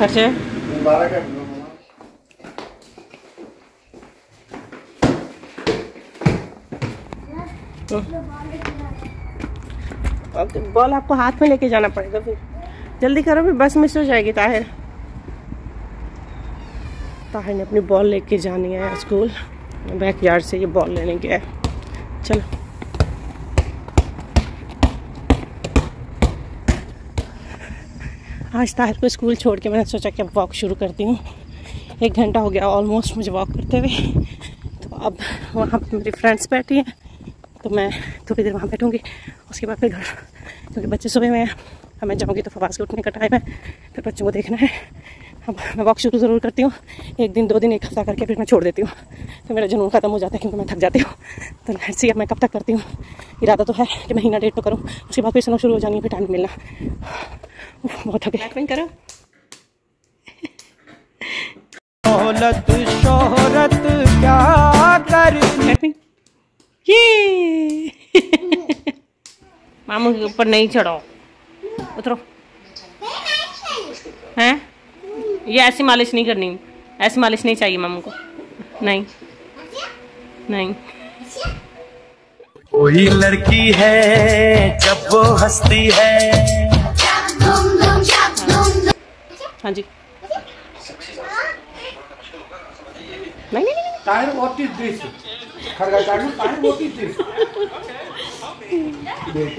अच्छा। बॉल आपको हाथ में लेके जाना पड़ेगा फिर। जल्दी करो फिर, बस मिस हो जाएगी ताहिर। ताहिर ने अपनी बॉल लेके जानी है स्कूल बैक यार्ड से ये बॉल लेने गया चलो। आज ताहिर को स्कूल छोड़ के मैंने सोचा कि अब वॉक शुरू करती हूँ। एक घंटा हो गया ऑलमोस्ट मुझे वॉक करते हुए। तो अब वहाँ पर मेरी फ्रेंड्स बैठी हैं। तो मैं थोड़ी देर वहाँ बैठूँगी। उसके बाद फिर घर। क्योंकि बच्चे सुबह में अब मैं जाऊँगी तो फवास के उठने का टाइम है। फिर बच्चों को देखना है। अब मैं वॉक शुरू ज़रूर करती हूँ। एक दिन, दो दिन, एक हफ़्ता करके फिर मैं छोड़ देती हूँ। तो मेरा जुनून ख़त्म हो जाता है क्योंकि मैं थक जाती हूँ। तो लेट्स सी अब मैं कब तक करती हूँ। इरादा तो है कि महीना डेट तो करूँ। उसके बाद फिर सुनो शुरू हो जानी है, फिर टाइम मिलना। बहुत थक गई करो। दौलत शोहरत क्या कर ये। मामू के ऊपर नहीं चढ़ो। उतरो। हैं? ये ऐसी मालिश नहीं करनी। ऐसी मालिश नहीं चाहिए मामू को। नहीं। नहीं। कोई लड़की है जब वो हंसती है। हाँ जी। नहीं नहीं नहीं Tyre, what is this? खरगा टायर what is this? देख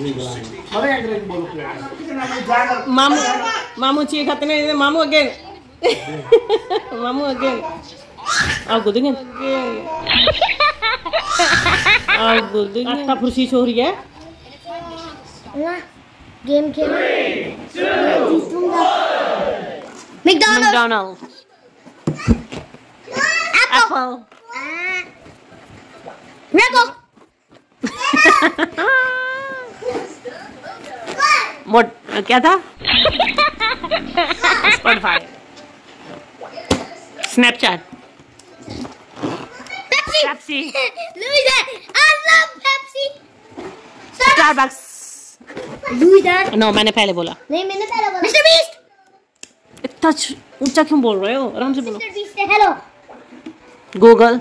अरे अंग्रेज़ी बोलो प्लीज़ मामू मामू ची खाते नहीं मामू अगेन मामू अगेन आओ अगेन आओ अगेन आटा फुर्सी हो रही है। गेम खेलना। मैं जीतूँगा मैकडॉनल्ड्स McDonald's. Apple. रेगो मोट क्या था? Spotify Snapchat Pepsi Pepsi. Louis I love Pepsi Starbucks Louis that no मैंने पहले बोला। नहीं मैंने पहले बोला। मिस्टर बीस्ट इतना च- ऊँचा क्यों बोल रहे हो आराम से बोलो हेलो गूगल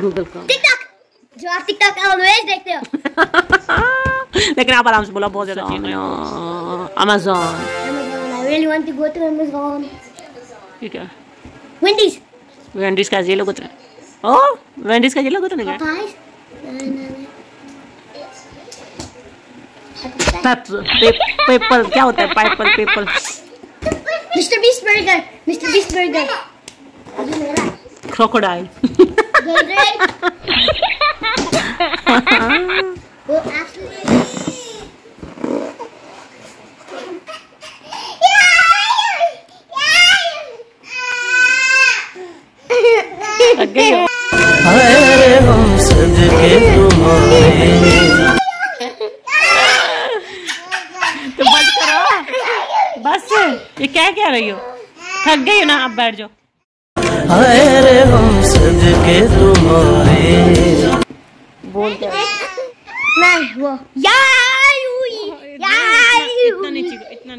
गूगल का जो आप टिकटॉक ऑलवेज देखते हो लेकिन आप आराम से बोला बहुत ज़्यादा Amazon Amazon I really want to go to Amazon. ठीक है वेंडीज का ये लोग उतरे ओ वेंडीज का ये लोग उतरे no पेपर uh, क्या होता है? Piper paper mister Beast burger mister Beast burger crocodile थक गई हो ना आप बैठ जाओ। बोल क्या मैं वो। इतना इतना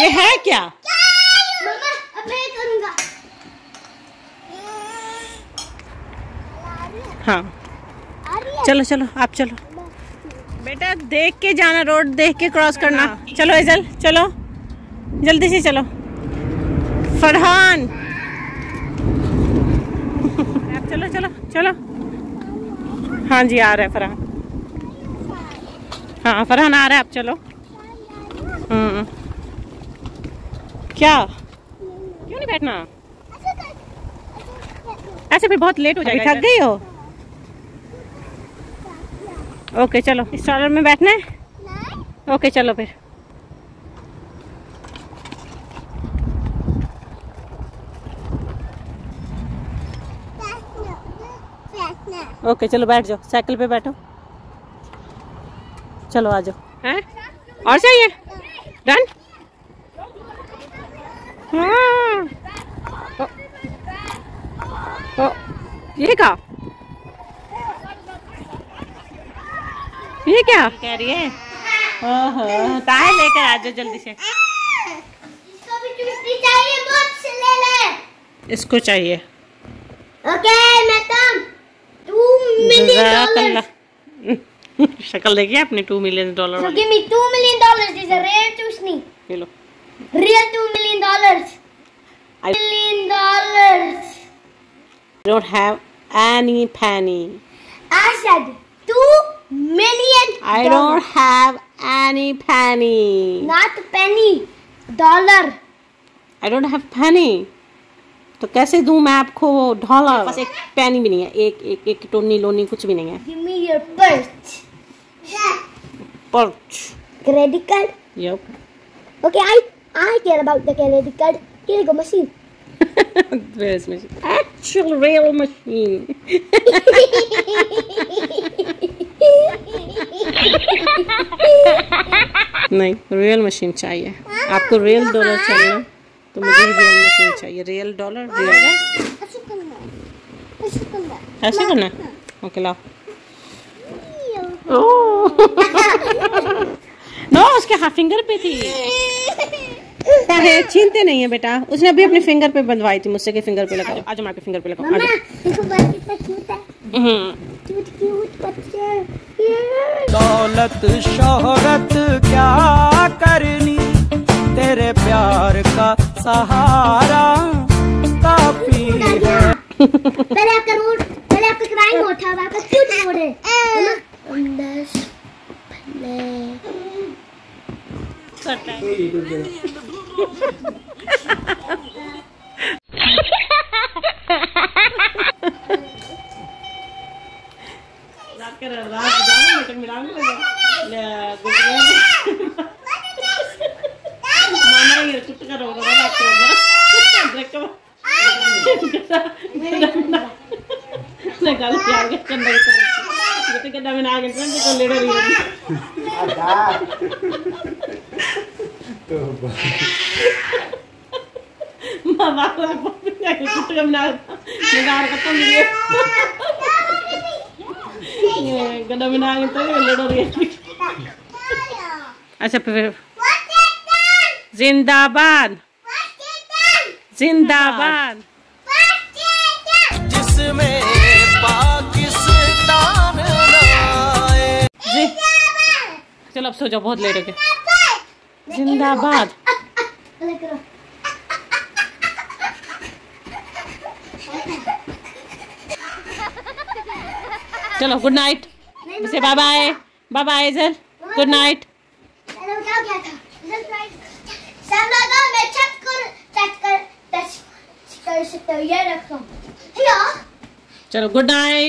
ये है क्या मम्मा अब मैं करूँगा हाँ। चलो चलो आप चलो। बेटा देख के जाना रोड देख के क्रॉस करना। चलो एजल चलो। जल्दी से चलो। फरहान। आप चलो चलो चलो। हाँ जी आ रहा है फरहान। हाँ फरहान आ रहा है आप चलो। हम्म। क्या? क्यों नहीं बैठना? ऐसे फिर बहुत लेट हो जाएगा थक गई हो? ओके चलो। स्टॉलर में बैठना है? ओके चलो फिर। ओके चलो बैठ जाओ। साइकिल पे बैठो। चलो आ जाओ। हैं? और चाहिए? डन? हाँ। ओ, ओ, ये कहा? है क्या? कह रही है। ताए लेकर आ जाओ जल्दी से। इसको भी चुस्ती चाहिए बहुत ले ले। इसको चाहिए। Okay madam two million dollar शक्ल देखिए अपने टू मिलियन डॉलर जो me two million dollars is a rare चुस्नी। Hello real two million dollars million dollars don't have any penny I said two million dollars. I don't have any penny. Not penny, dollar. I don't have penny. तो कैसे दूँ मैं आपको dollar बस एक pen भी नहीं है। एक एक एक टोनी लोनी कुछ भी नहीं है। Give me your perch perch credit card yup okay I I care about the credit card क्या go machine where machine actual real machine नहीं रियल मशीन चाहिए। आपको रियल डॉलर चाहिए तो मुझे रियल मशीन चाहिए। रियल डॉलर रियल ऐसे करना है? ओके लाओ। नो उसके हाथ फिंगर पे थी। है छीनते नहीं है बेटा। उसने अभी अपने फिंगर पे बंधवाई थी मुझसे के फिंगर पे लगाओ। आज मैं आपके फिंगर पे लगाओ। आजा। है. Cute, cute बच्चे. दौलत शोहरत क्या करनी? तेरे प्यार का सहारा काफ़ी है। पहले आपका रोड पहले आपका क्राइम मोड था अब आपका क्यूट मोड है। मम्मा, दस पहले गड्ढा में नागिन तो लेडो रही अच्छा फिर जिंदाबाद जिंदाबाद अब सो जाओ बहुत लेट हो गया। जिंदाबाद। चलो गुड नाइट से बाय बाय बाय बाय इधर गुड नाइट चलो गुड नाइट